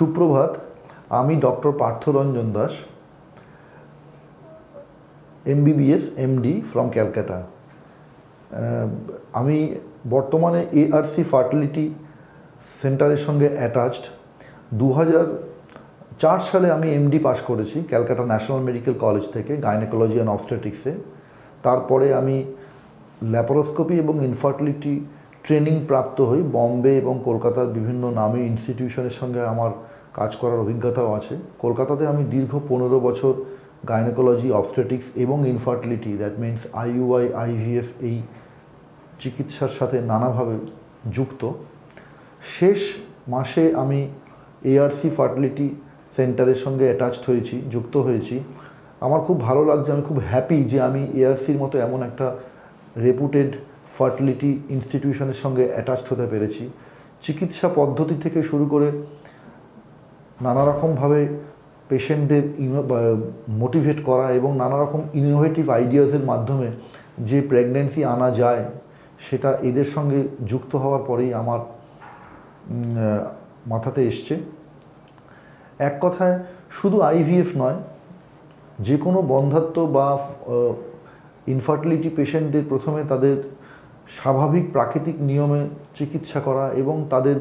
সুপ্রভাত, আমি doctor Partharanjan Das, MBBS, MD from Calcutta. আমি বর্তমানে এআরসি ফার্টিলিটি সেন্টারের সঙ্গে অ্যাটাচড। দু চার সালে আমি এমডি পাশ করেছি ক্যালকাটা ন্যাশনাল মেডিকেল কলেজ থেকে, গাইনোকোলজি অ্যান্ড অবস্টেটিক্সে তারপরে আমি ল্যাপারোস্কোপি এবং ইনফার্টিলিটি ট্রেনিং প্রাপ্ত হই, বম্বে এবং কলকাতার বিভিন্ন নামী ইনস্টিটিউশনের সঙ্গে আমার কাজ করার অভিজ্ঞতাও আছে। কলকাতাতে আমি দীর্ঘ পনেরো বছর গাইনোকোলজি অবস্টেটিক্স এবং infertility that means IUI IVF এই চিকিৎসার সাথে নানাভাবে যুক্ত। শেষ মাসে আমি এআরসি ফার্টিলিটি সেন্টারের সঙ্গে অ্যাটাচড হয়েছি, যুক্ত হয়েছি। আমার খুব ভালো লাগছে, আমি খুব হ্যাপি যে আমি এআরসির মতো এমন একটা রেপুটেড ফার্টিলিটি ইনস্টিটিউশনের সঙ্গে অ্যাটাচড হতে পেরেছি। চিকিৎসা পদ্ধতি থেকে শুরু করে নানা রকমভাবে পেশেন্টদের মোটিভেট করা এবং নানা রকম ইনোভেটিভ আইডিয়াসের মাধ্যমে যে প্রেগনেন্সি আনা যায়, সেটা এদের সঙ্গে যুক্ত হওয়ার পরেই আমার মাথাতে এসছে। এক কথায়, শুধু আইভিএফ নয় যে কোনো বন্ধাত্ম বা ইনফার্টিলিটি পেশেন্টদের প্রথমে তাদের স্বাভাবিক প্রাকৃতিক নিয়মে চিকিৎসা করা এবং তাদের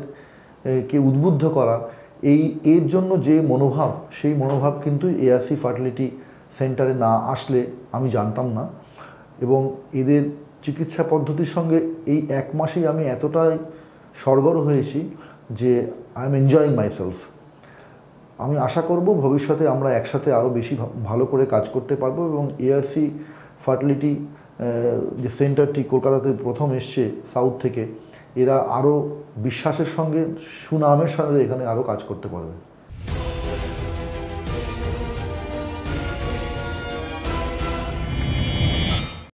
কে উদ্বুদ্ধ করা এই, এর জন্য যে মনোভাব, সেই মনোভাব কিন্তু এআরসি ফার্টিলিটি সেন্টারে না আসলে আমি জানতাম না। এবং এদের চিকিৎসা পদ্ধতির সঙ্গে এই এক মাসেই আমি এতটাই সরগর হয়েছি যে আই এম এনজয়িং মাইসেলফ আমি আশা করব ভবিষ্যতে আমরা একসাথে আরও বেশি ভালো করে কাজ করতে পারব এবং এআরসি ফার্টিলিটি যে সেন্টারটি কলকাতাতে প্রথম এসছে, সাউথ থেকে এরা আরও বিশ্বাসের সঙ্গে সুনামের সঙ্গে এখানে আরও কাজ করতে পারবে।